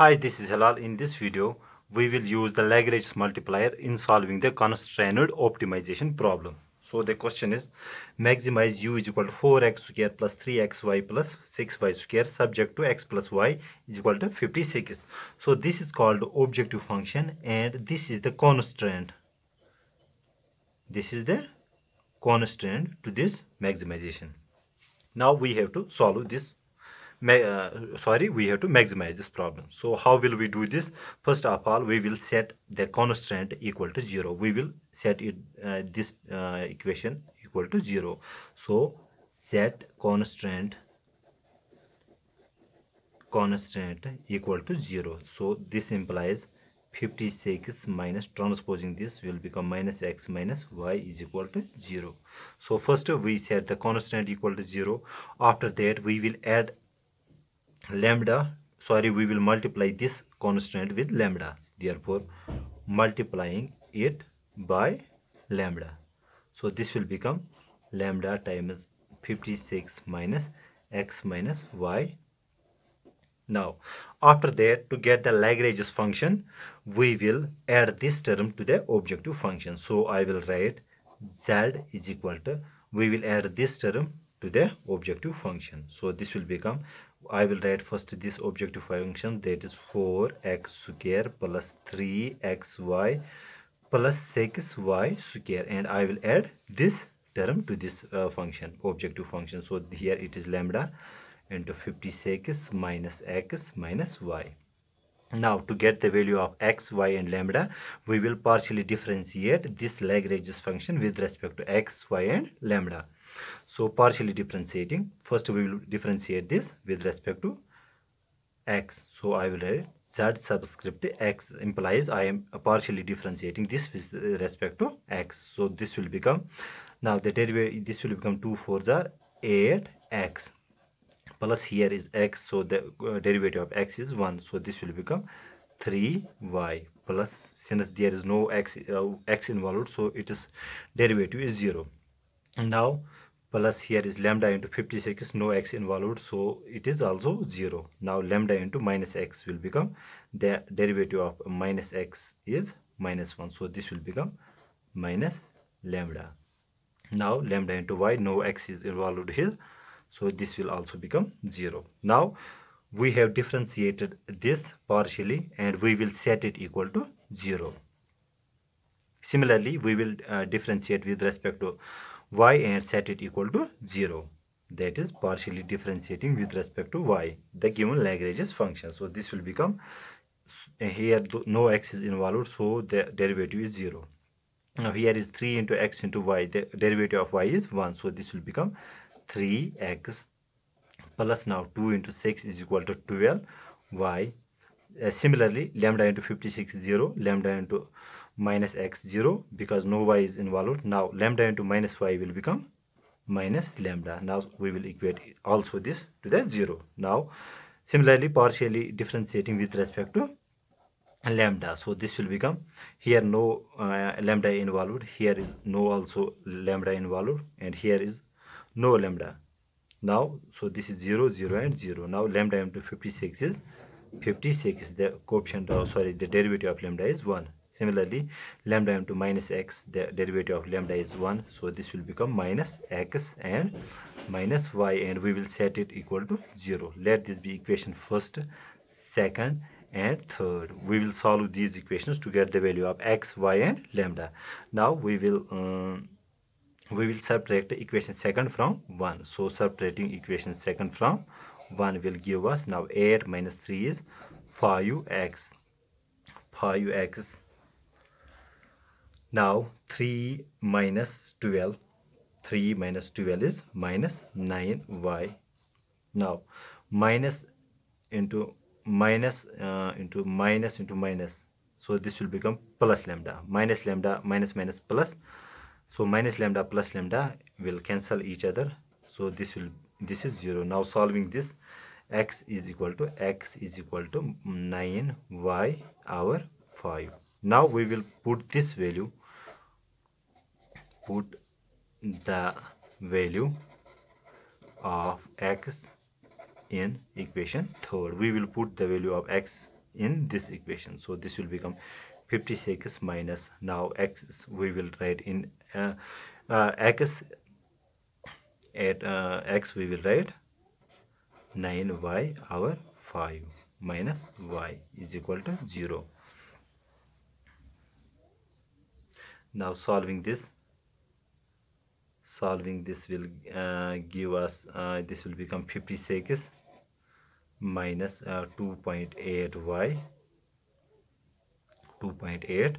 Hi, this is Hilal. In this video, we will use the Lagrange multiplier in solving the constrained optimization problem. So the question is, maximize u is equal to 4x square plus 3xy plus 6y square subject to x plus y is equal to 56. So this is called objective function and this is the constraint. This is the constraint to this maximization. Now we have to solve this uh, sorry we have to maximize this problem. So how will we do this? First of all we will set the constraint equal to 0 we will set it uh, this uh, equation equal to 0 so set constraint constraint equal to 0 so this implies 56 minus transposing this will become minus x minus y is equal to 0 so first we set the constraint equal to 0 after that we will add lambda sorry we will multiply this constant with lambda. Therefore multiplying it by lambda. So this will become lambda times 56 minus x minus y. Now after that to get the lagrange's function we will add this term to the objective function. So i will write z is equal to we will add this term to the objective function. So this will become I will write first this objective function that is 4x square plus 3xy plus 6y square. And I will add this term to this uh, function objective function. So here it is lambda into 56 minus x minus y. Now to get the value of x y and lambda we will partially differentiate this Lagrange function with respect to x y and lambda so partially differentiating, first we will differentiate this with respect to x. So I will write z subscript x implies I am partially differentiating this with respect to x. So this will become, now the derivative, this will become 2 4s are 8x plus here is x so the uh, derivative of x is 1 so this will become 3y plus since there is no x uh, x involved so it is derivative is 0 and now plus here is lambda into 56 no x involved so it is also 0 now lambda into minus x will become the derivative of minus x is minus 1 so this will become minus lambda. Now lambda into y no x is involved here so this will also become 0 now we have differentiated this partially and we will set it equal to 0 similarly we will uh, differentiate with respect to y and set it equal to 0 that is partially differentiating with respect to y. The given Lagrange's function. So this will become here no x is involved so the derivative is 0 now here is 3 into x into y. The derivative of y is 1 so this will become 3x plus now 2 into 6 is equal to 12 y. Uh, similarly lambda into 56 is 0 lambda into minus x 0 because no y is involved. Now lambda into minus y will become minus lambda. Now we will equate also this to the 0 now similarly partially differentiating with respect to lambda. So this will become here no uh, lambda involved. Here is no also lambda involved and here is no lambda. Now so this is 0 0 and 0 now lambda into 56 is 56 the coefficient of sorry the derivative of lambda is 1 Similarly, lambda into minus x, the derivative of lambda is 1. So this will become minus x and minus y and we will set it equal to 0. Let this be equation first, second and third. We will solve these equations to get the value of x, y and lambda. Now we will um, we will subtract equation second from 1. So subtracting equation second from 1 will give us now 8 minus 3 is 5x 5x now 3 minus 12, 3 minus 12 is minus 9y. Now minus into minus uh, into minus into minus. So this will become plus lambda. Minus lambda minus minus plus. So minus lambda plus lambda will cancel each other. So this will this is 0. Now solving this x is equal to x is equal to 9y over 5. Now we will put this value put the value of x in equation third. We will put the value of x in this equation. So this will become 56 minus now x we will write in uh, uh, x at uh, x we will write 9y over 5 minus y is equal to 0 now solving this solving this will uh, give us uh, this will become 56 minus, uh, 2.8y 2.8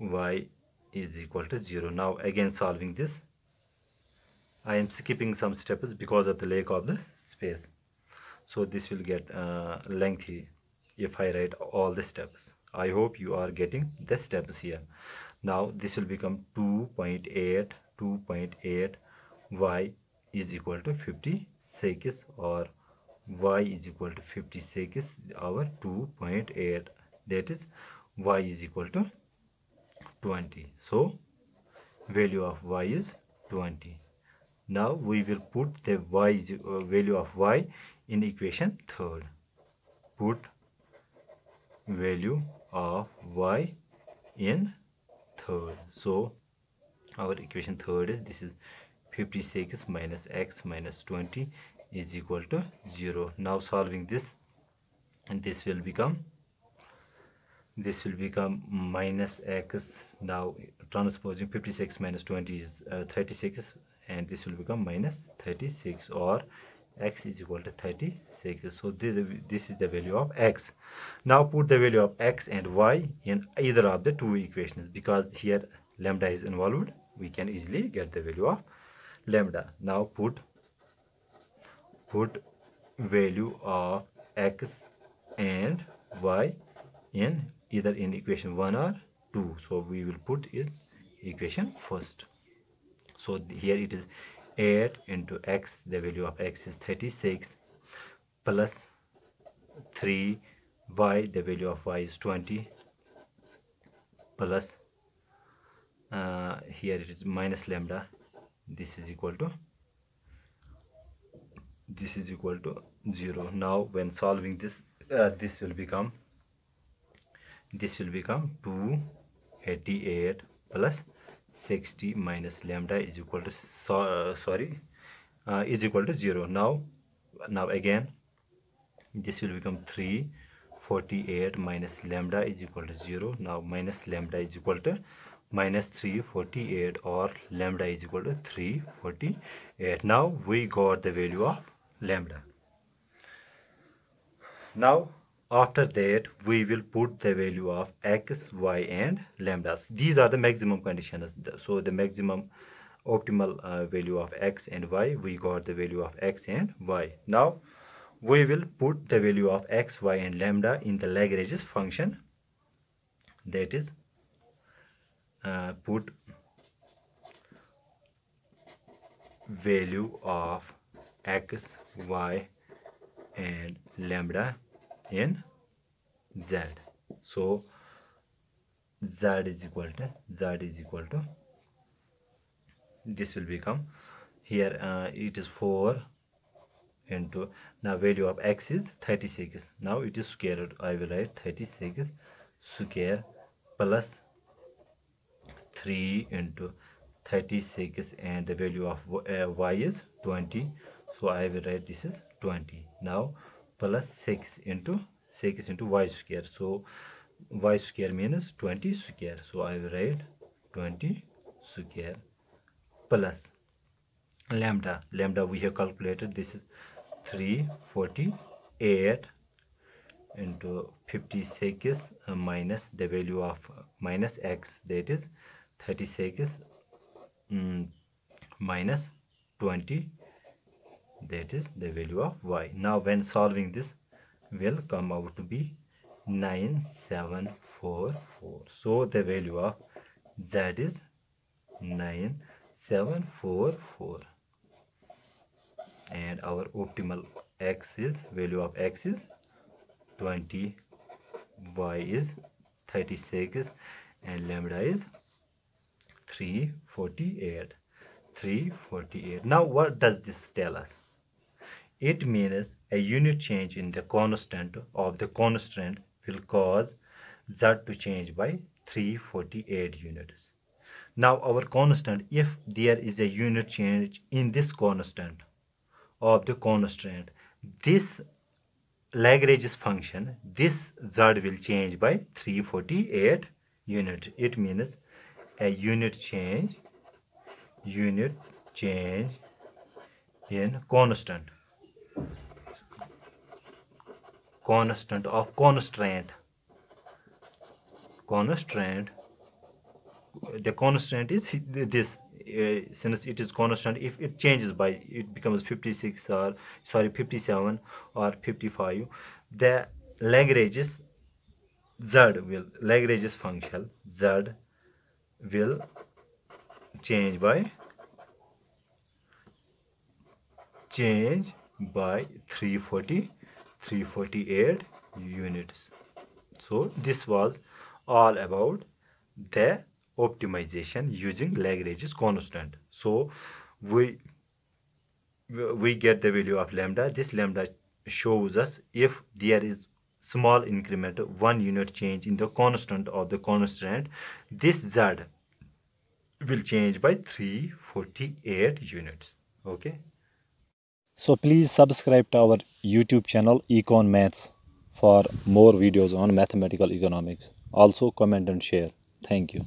y. is equal to 0 now again solving this I am skipping some steps because of the lack of the space. So this will get uh, lengthy if I write all the steps. I hope you are getting the steps here. Now this will become 2.8 2.8 y is equal to 56 or y is equal to 56 over 2.8 that is y is equal to 20 so value of y is 20 now we will put the y uh, value of y in equation third. Put value of y in third. So our equation third is this is 56 minus x minus 20 is equal to 0 now solving this and this will become this will become minus x. Now transposing 56 minus 20 is uh, 36 and this will become minus 36 or x is equal to 36 so this, this is the value of x. Now put the value of x and y in either of the two equations because here lambda is involved we can easily get the value of lambda. Now put put value of x and y in either in equation 1 or 2 so we will put is equation first. So here it is 8 into x the value of x is 36 plus 3 y the value of y is 20 plus uh, here it is minus lambda. This is equal to this is equal to 0 now when solving this uh, this will become this will become 288 plus 60 minus lambda is equal to so, uh, sorry uh, is equal to 0 now now again this will become 348 minus lambda is equal to 0 now minus lambda is equal to minus 348 or lambda is equal to 348 now we got the value of lambda. Now after that we will put the value of x y and lambdas. These are the maximum conditions. So the maximum optimal uh, value of x and y we got the value of x and y. Now we will put the value of x y and lambda in the lagrange's function. That is uh, put value of x y and lambda in z. So z is equal to z is equal to this will become here uh, it is 4 into now value of x is 36 now it is square root i will write 36 square plus 3 into 36 and the value of uh, y is 20 so i will write this is 20 now plus 6 into 6 into y square. So y square means 20 square. So i will write 20 square plus lambda. Lambda we have calculated this is 348 into 56 uh, minus the value of uh, minus x. That is 36 um, minus 20 that is the value of y. Now when solving this will come out to be 9744 so the value of z is 9744 and our optimal x is value of x is 20 y is 36 and lambda is 348 348 now what does this tell us? It means a unit change in the constant of the constant will cause z to change by 348 units. Now our constant if there is a unit change in this constant of the constant this Lagrange's function this z will change by 348 unit. It means a unit change unit change in constant. Constant of constraint. Constraint the constant is this uh, since it is constant if it changes by it becomes 56 or sorry 57 or 55 the Lagrange's z will Lagrange's function z will change by change by 340 348 units. So this was all about the optimization using Lagrange's constant. So we we get the value of lambda. This lambda shows us if there is small increment one unit change in the constant of the constant this z will change by 348 units okay? So please subscribe to our youtube channel econ maths for more videos on mathematical economics. Also comment and share. Thank you